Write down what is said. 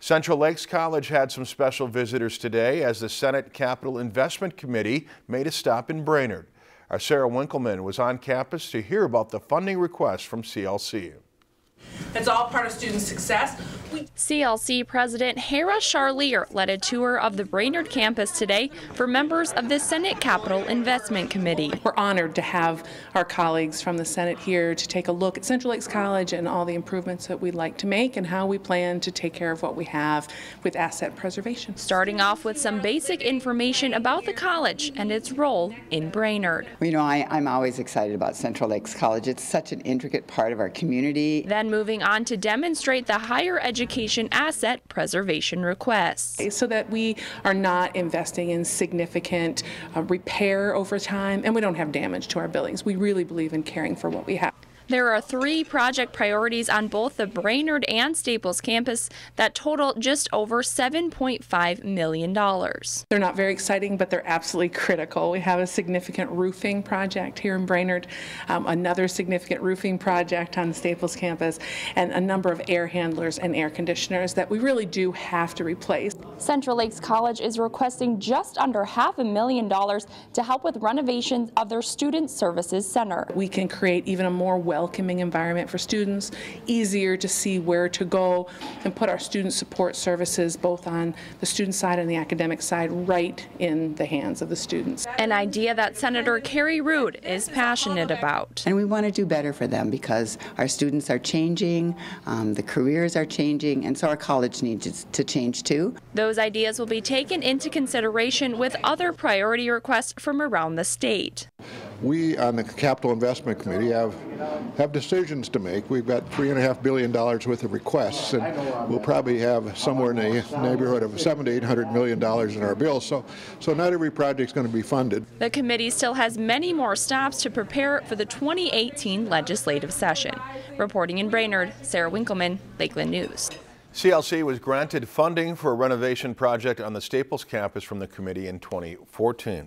Central Lakes College had some special visitors today as the Senate Capital Investment Committee made a stop in Brainerd. Our Sarah Winkleman was on campus to hear about the funding request from CLC. It's all part of student success. We CLC President Hara Charlier led a tour of the Brainerd campus today for members of the Senate Capital Investment Committee. We're honored to have our colleagues from the Senate here to take a look at Central Lakes College and all the improvements that we'd like to make and how we plan to take care of what we have with asset preservation. Starting off with some basic information about the college and its role in Brainerd. You know, I, I'm always excited about Central Lakes College. It's such an intricate part of our community. Then moving on to demonstrate the higher education asset preservation requests. So that we are not investing in significant uh, repair over time and we don't have damage to our buildings. We really believe in caring for what we have. There are three project priorities on both the Brainerd and Staples campus that total just over $7.5 million. They're not very exciting, but they're absolutely critical. We have a significant roofing project here in Brainerd, um, another significant roofing project on the Staples campus, and a number of air handlers and air conditioners that we really do have to replace. Central Lakes College is requesting just under half a million dollars to help with renovations of their Student Services Center. We can create even a more well welcoming environment for students, easier to see where to go, and put our student support services both on the student side and the academic side right in the hands of the students. An idea that Senator Carrie Ruud is passionate about. And we want to do better for them because our students are changing, um, the careers are changing, and so our college needs to change too. Those ideas will be taken into consideration with other priority requests from around the state. We on the Capital Investment Committee have have decisions to make. We've got three and a half billion dollars worth of requests, and we'll probably have somewhere in the neighborhood of seven to eight hundred million dollars in our bills. So, so not every project is going to be funded. The committee still has many more stops to prepare for the 2018 legislative session. Reporting in Brainerd, Sarah Winkleman, Lakeland News. CLC was granted funding for a renovation project on the Staples campus from the committee in 2014.